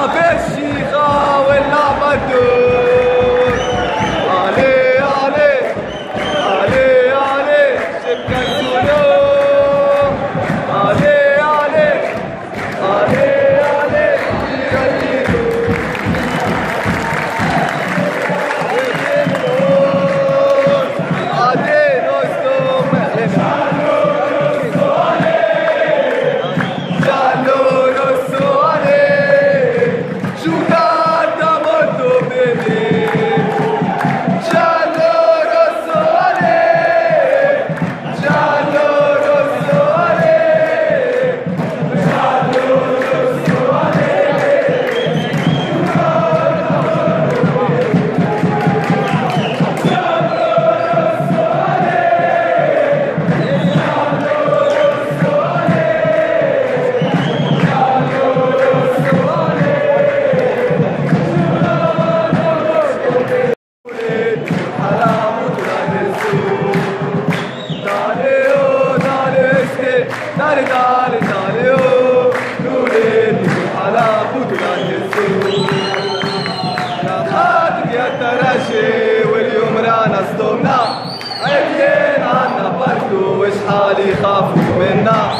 Cabeça! ماشي واليوم رانا صدمنا عيبين عنا برضو وش حالي خافوا منا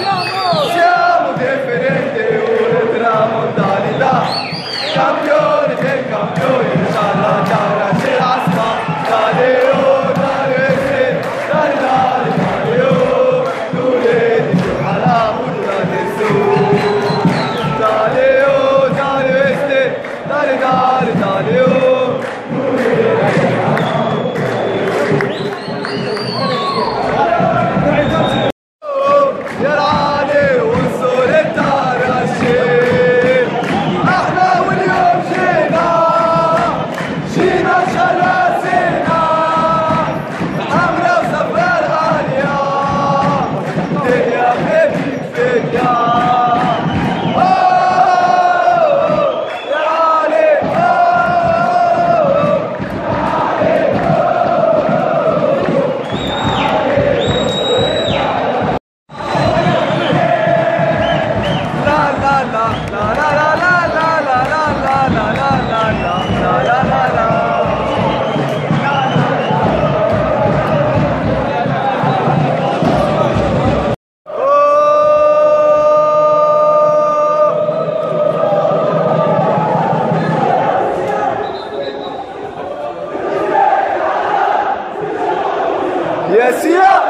Yes, yeah.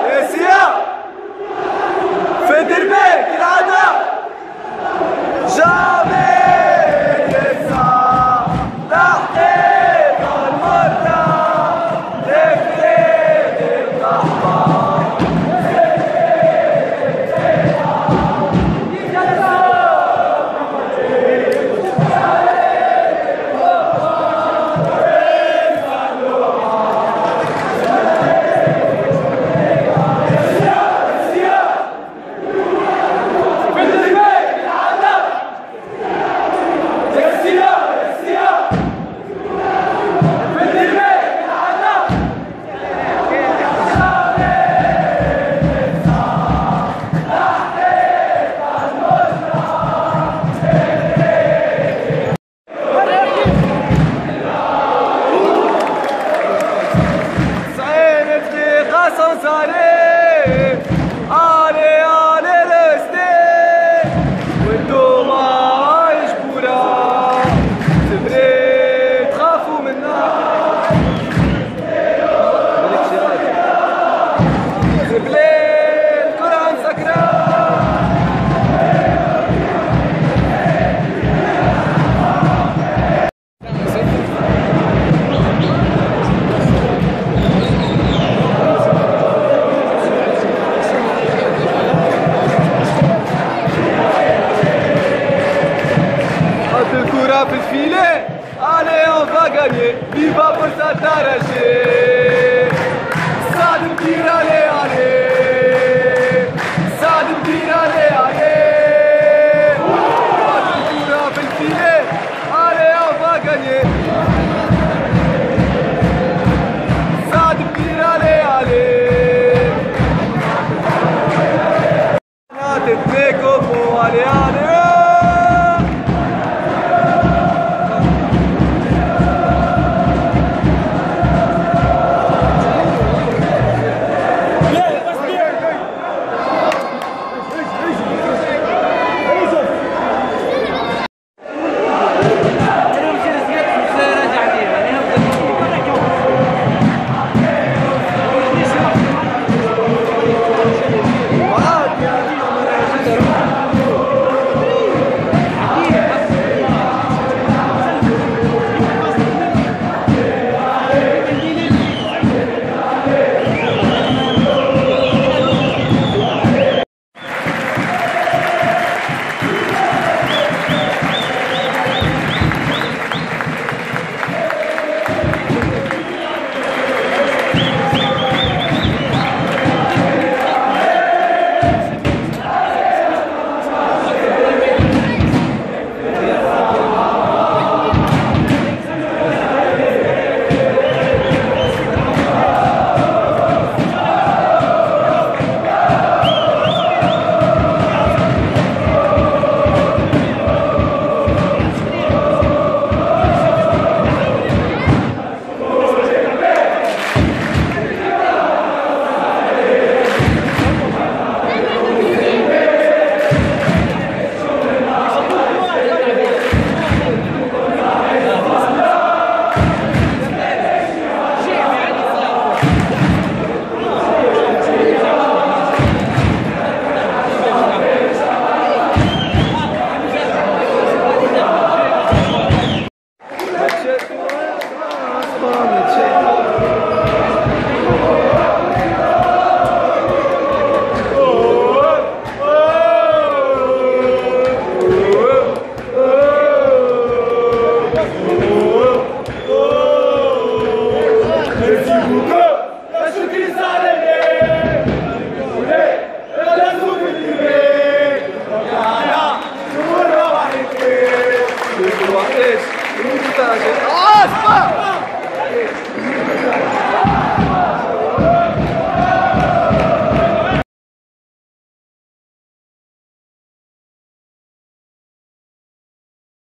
Sare, Are. Mann, ja, ne? três, um de Aspa!